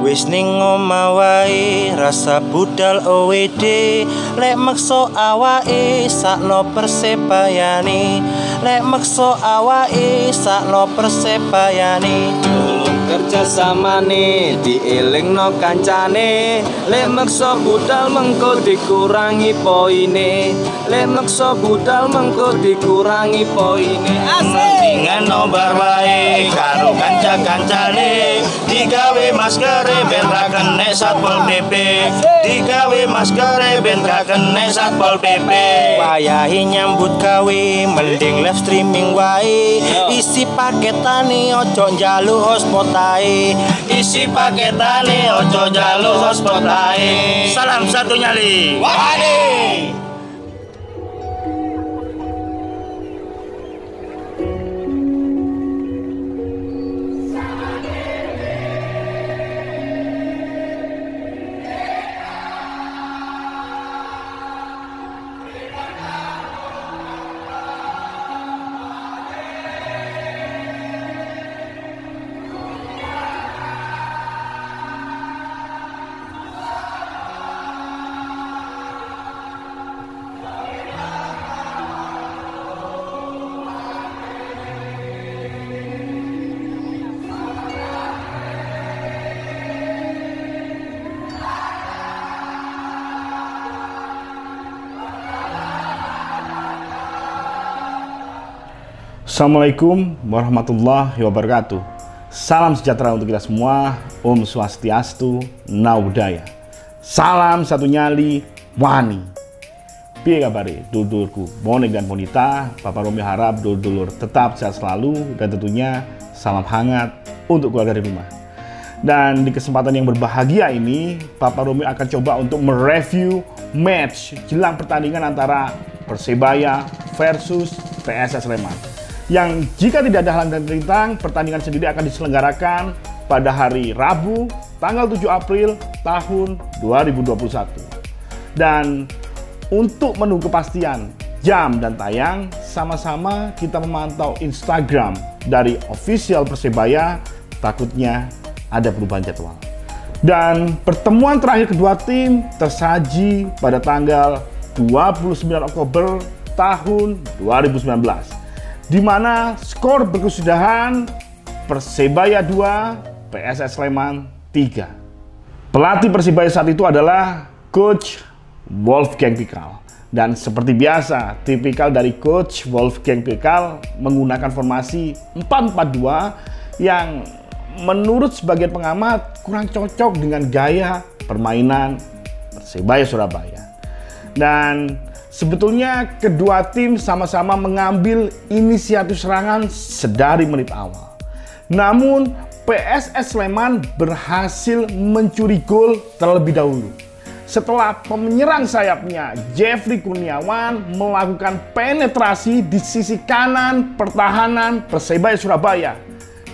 Wis ning omah wae rasa budal OWD lek maksa awake sakno persebayane lek maksa awake sakno persebayane kerja sama nih dieling no kancane. Lek maksa budal mengko dikurangi poine. Lek maksa budal mengko dikurangi poine. Asik! Dengan nobar wae karo kanca-kancane digawe maskere ben ra kene satpol PP digawe maskere ben ra kene satpol PP wayahe nyambut gawe mending live streaming wae. Isi paketane ojo njaluk hotspot ae. Isi paketane ojo njaluk hotspot ae. Salam satu nyali. Wahane Assalamualaikum warahmatullahi wabarakatuh. Salam sejahtera untuk kita semua. Om Swastiastu, Naudaya. Salam satu nyali, wani. Piye kabari, dulurku, Bonek dan Bonita, Papa Romi harap dulur-dulur tetap sehat selalu dan tentunya salam hangat untuk keluarga di rumah. Dan di kesempatan yang berbahagia ini, Papa Romi akan coba untuk mereview match jelang pertandingan antara Persebaya versus PSS Sleman yang jika tidak ada halang dan rintang, pertandingan sendiri akan diselenggarakan pada hari Rabu, tanggal 7 April tahun 2021. Dan untuk menunggu kepastian jam dan tayang, sama-sama kita memantau Instagram dari official Persebaya, takutnya ada perubahan jadwal. Dan pertemuan terakhir kedua tim tersaji pada tanggal 29 Oktober tahun 2019 di mana skor berkesudahan Persebaya 2, PSS Sleman 3. Pelatih Persebaya saat itu adalah Coach Wolfgang Pikal. Dan seperti biasa, tipikal dari Coach Wolfgang Pikal menggunakan formasi 4-4-2 yang menurut sebagian pengamat kurang cocok dengan gaya permainan Persebaya Surabaya. Dan Sebetulnya kedua tim sama-sama mengambil inisiatif serangan sedari menit awal. Namun PSS Sleman berhasil mencuri gol terlebih dahulu. Setelah penyerang sayapnya Jeffrey Kurniawan melakukan penetrasi di sisi kanan pertahanan Persebaya Surabaya.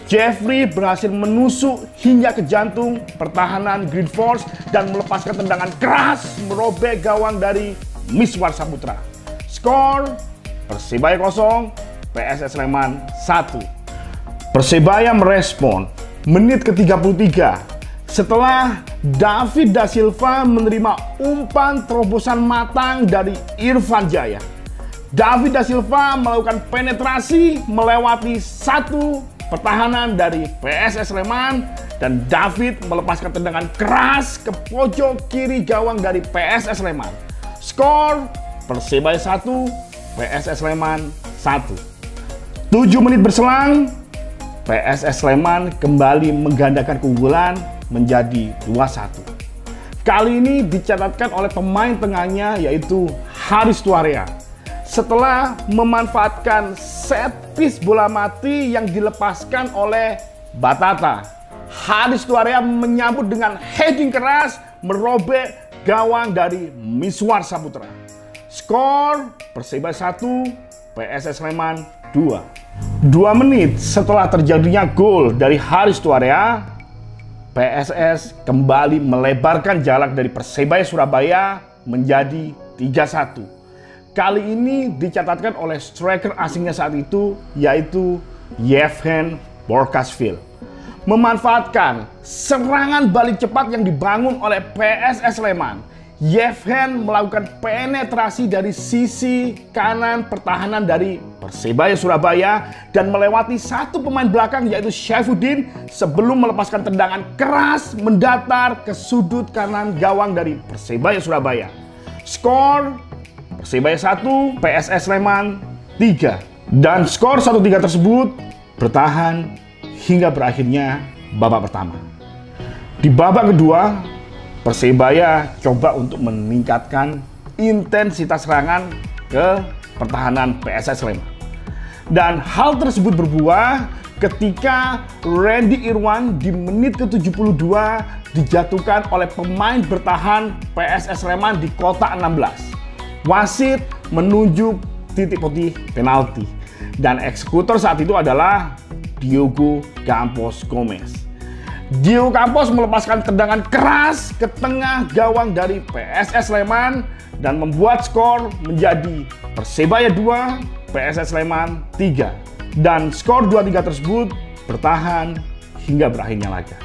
Jeffrey berhasil menusuk hingga ke jantung pertahanan Green Force dan melepaskan tendangan keras merobek gawang dari Miswar Saputra. Skor Persibaya 0, PSS Sleman 1. Persibaya merespon menit ke-33 setelah David Da Silva menerima umpan terobosan matang dari Irfan Jaya. David Da Silva melakukan penetrasi melewati satu pertahanan dari PSS Sleman dan David melepaskan tendangan keras ke pojok kiri gawang dari PSS Sleman. Skor Persebaya 1, PSS Sleman 1. 7 menit berselang, PSS Sleman kembali menggandakan keunggulan menjadi 2-1. Kali ini dicatatkan oleh pemain tengahnya yaitu Haris Tuarea. Setelah memanfaatkan set piece bola mati yang dilepaskan oleh Batata, Haris Tuarea menyambut dengan heading keras merobek gawang dari Miswar Saputra. Skor Persibaya 1, PSS Sleman 2. Dua menit setelah terjadinya gol dari Haris Tuarea, PSS kembali melebarkan jarak dari Persebaya Surabaya menjadi 3-1. Kali ini dicatatkan oleh striker asingnya saat itu yaitu Yevhen Borkasville. Memanfaatkan serangan balik cepat yang dibangun oleh PSS Sleman. Yevhen melakukan penetrasi dari sisi kanan pertahanan dari Persebaya Surabaya dan melewati satu pemain belakang yaitu Syaifuddin sebelum melepaskan tendangan keras mendatar ke sudut kanan gawang dari Persebaya Surabaya. Skor Persebaya 1, PSS Sleman 3. Dan skor 1-3 tersebut bertahan hingga berakhirnya babak pertama. Di babak kedua, Persebaya coba untuk meningkatkan intensitas serangan ke pertahanan PSS Sleman. Dan hal tersebut berbuah ketika Randy Irwan di menit ke-72 dijatuhkan oleh pemain bertahan PSS Sleman di kotak 16. Wasit menunjuk titik putih penalti dan eksekutor saat itu adalah Diogo Campos Gomez. Dio Campos melepaskan tendangan keras ke tengah gawang dari PSS Sleman dan membuat skor menjadi Persebaya 2, PSS Sleman 3. Dan skor 2-3 tersebut bertahan hingga berakhirnya laga.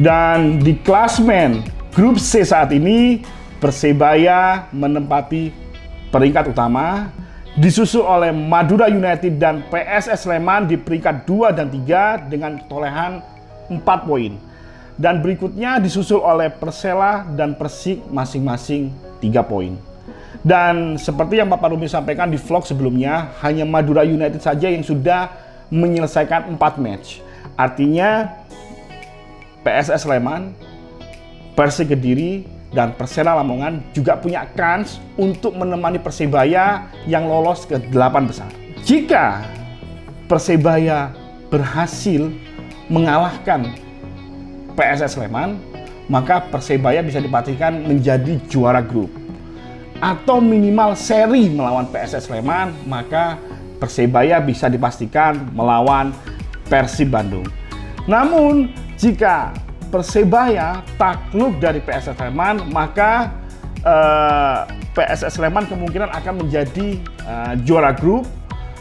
Dan di klasmen grup C saat ini Persebaya menempati peringkat utama disusul oleh Madura United dan PSS Sleman di peringkat 2 dan 3 dengan tolehan 4 poin. Dan berikutnya disusul oleh Persela dan Persik masing-masing 3 poin. Dan seperti yang Bapak Rumi sampaikan di vlog sebelumnya, hanya Madura United saja yang sudah menyelesaikan 4 match. Artinya PSS Sleman, Persik Kediri, dan Persela Lamongan juga punya kans untuk menemani Persebaya yang lolos ke 8 besar. Jika Persebaya berhasil mengalahkan PSS Sleman, maka Persebaya bisa dipastikan menjadi juara grup. Atau minimal seri melawan PSS Sleman, maka Persebaya bisa dipastikan melawan Persib Bandung. Namun, jika Persebaya takluk dari PSS Sleman, maka eh, PSS Sleman kemungkinan akan menjadi eh, juara grup.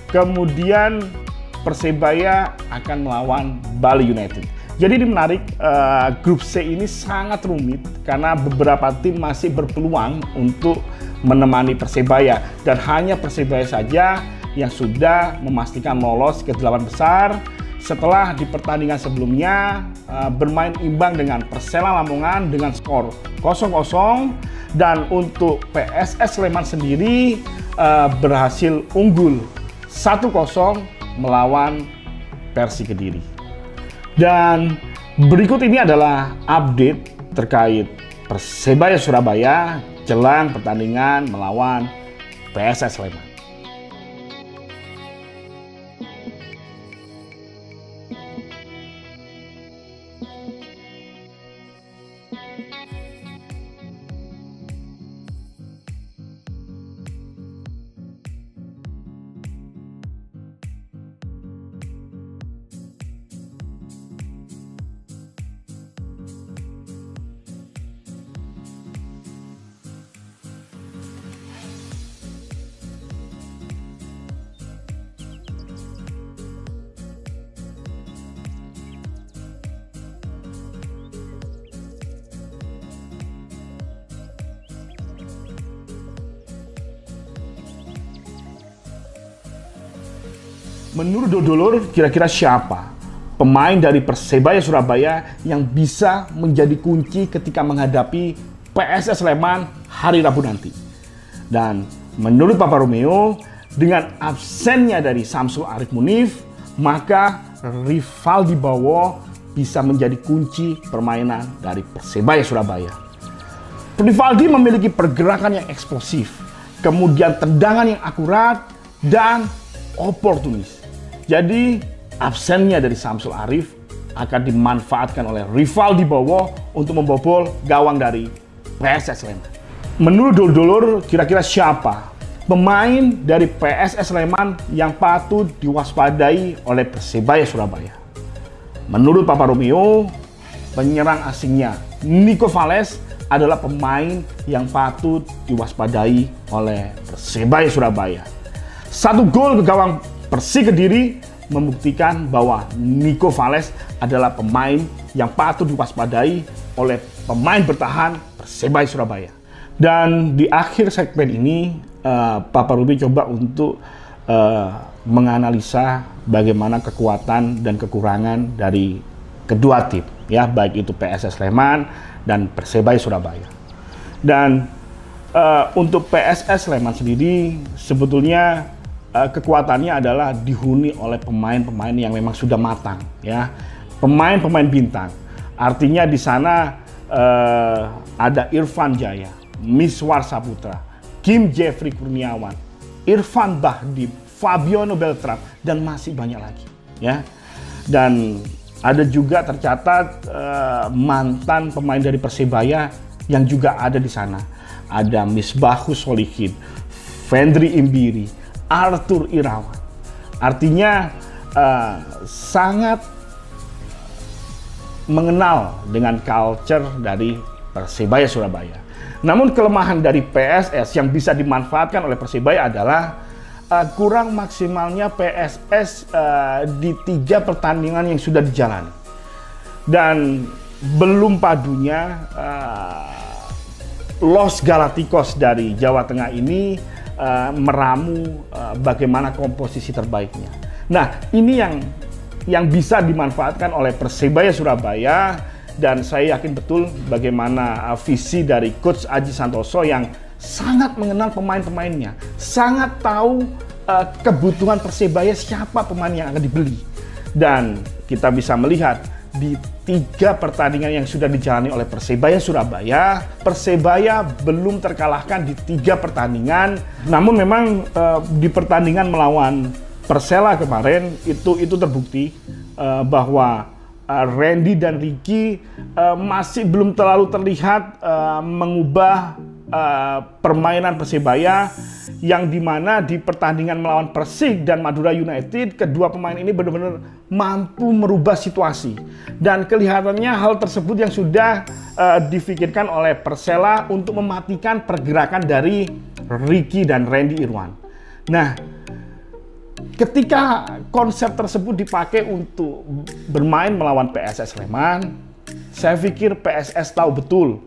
Kemudian Persebaya akan melawan Bali United. Jadi ini menarik, uh, grup C ini sangat rumit karena beberapa tim masih berpeluang untuk menemani Persebaya dan hanya Persebaya saja yang sudah memastikan lolos ke delapan besar setelah di pertandingan sebelumnya uh, bermain imbang dengan Persela Lamongan dengan skor 0-0 dan untuk PSS Sleman sendiri uh, berhasil unggul 1-0 melawan Persi Kediri. Dan berikut ini adalah update terkait Persebaya Surabaya jelang pertandingan melawan PSS Sleman. Menurut Dodolor, kira-kira siapa pemain dari Persebaya Surabaya yang bisa menjadi kunci ketika menghadapi PSS Sleman hari Rabu nanti? Dan menurut Papa Romeo, dengan absennya dari Samsul Arif Munif, maka Rivaldi Bowo bisa menjadi kunci permainan dari Persebaya Surabaya. Rivaldi memiliki pergerakan yang eksplosif, kemudian tendangan yang akurat, dan oportunis. Jadi absennya dari Samsul Arif akan dimanfaatkan oleh rival di bawah untuk membobol gawang dari PSS Sleman. Menurut dulur-dulur, kira-kira siapa pemain dari PSS Sleman yang patut diwaspadai oleh Persebaya Surabaya? Menurut Papa Romeo, penyerang asingnya Nico Vales adalah pemain yang patut diwaspadai oleh Persebaya Surabaya. Satu gol ke gawang Persik Kediri membuktikan bahwa Nico Vales adalah pemain yang patut diwaspadai oleh pemain bertahan Persebaya Surabaya. Dan di akhir segmen ini, uh, Papa Ruby coba untuk uh, menganalisa bagaimana kekuatan dan kekurangan dari kedua tim, ya baik itu PSS Sleman dan Persebaya Surabaya. Dan uh, untuk PSS Sleman sendiri sebetulnya uh, kekuatannya adalah dihuni oleh pemain-pemain yang memang sudah matang, ya pemain-pemain bintang. Artinya di sana uh, ada Irfan Jaya, Miswar Saputra, Kim Jeffrey Kurniawan, Irfan Bahdim, Fabiono Beltram dan masih banyak lagi ya. Dan ada juga tercatat uh, mantan pemain dari Persebaya yang juga ada di sana. Ada Misbahus Solihin, Fendri Imbiri, Arthur Irawan. Artinya uh, sangat mengenal dengan culture dari Persebaya Surabaya. Namun kelemahan dari PSS yang bisa dimanfaatkan oleh Persebaya adalah uh, kurang maksimalnya PSS uh, eh, di tiga pertandingan yang sudah dijalani dan belum padunya uh, Los Galacticos dari Jawa Tengah ini uh, meramu uh, bagaimana komposisi terbaiknya. Nah ini yang yang bisa dimanfaatkan oleh Persebaya Surabaya dan saya yakin betul bagaimana uh, visi dari Coach Aji Santoso yang sangat mengenal pemain-pemainnya, sangat tahu uh, kebutuhan Persebaya siapa pemain yang akan dibeli. Dan kita bisa melihat di tiga pertandingan yang sudah dijalani oleh Persebaya Surabaya, Persebaya belum terkalahkan di tiga pertandingan. Namun memang uh, di pertandingan melawan Persela kemarin itu itu terbukti uh, bahwa uh, Randy dan Ricky uh, masih belum terlalu terlihat uh, mengubah uh, permainan Persebaya yang di mana di pertandingan melawan Persik dan Madura United kedua pemain ini benar-benar mampu merubah situasi dan kelihatannya hal tersebut yang sudah uh, difikirkan oleh Persela untuk mematikan pergerakan dari Ricky dan Randy Irwan. Nah, ketika konsep tersebut dipakai untuk bermain melawan PSS Sleman, saya pikir PSS tahu betul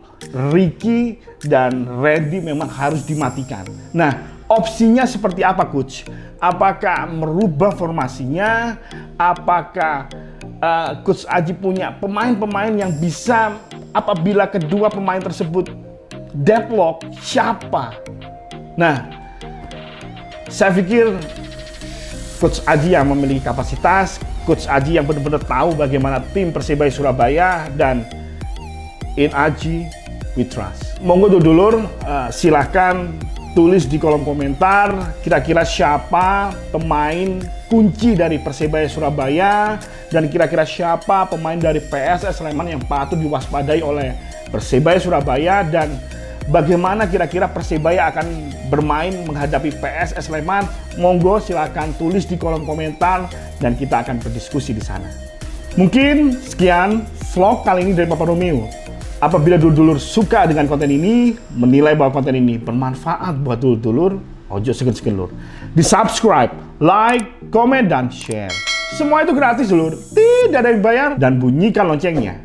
Ricky dan Randy memang harus dimatikan. Nah, opsinya seperti apa coach? Apakah merubah formasinya? Apakah uh, coach Aji punya pemain-pemain yang bisa apabila kedua pemain tersebut deadlock siapa? Nah, saya pikir coach Aji yang memiliki kapasitas, coach Aji yang benar-benar tahu bagaimana tim Persebaya Surabaya dan in Aji we trust. Monggo dulur uh, silahkan tulis di kolom komentar kira-kira siapa pemain kunci dari Persebaya Surabaya dan kira-kira siapa pemain dari PSS Sleman yang patut diwaspadai oleh Persebaya Surabaya dan bagaimana kira-kira Persebaya akan bermain menghadapi PSS Sleman. Monggo silahkan tulis di kolom komentar dan kita akan berdiskusi di sana. Mungkin sekian vlog kali ini dari Bapak Romeo Apabila dulur-dulur suka dengan konten ini, menilai bahwa konten ini bermanfaat buat dulur-dulur, ojo segen-segen lur. Di subscribe, like, komen, dan share. Semua itu gratis dulur, tidak ada yang bayar, dan bunyikan loncengnya.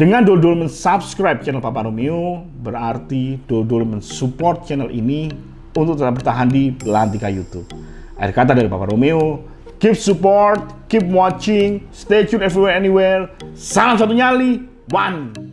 Dengan dulur-dulur mensubscribe channel Papa Romeo, berarti dulur-dulur mensupport channel ini untuk tetap bertahan di Belantika YouTube. Akhir kata dari Papa Romeo, keep support, keep watching, stay tuned everywhere, anywhere. Salam satu nyali, one.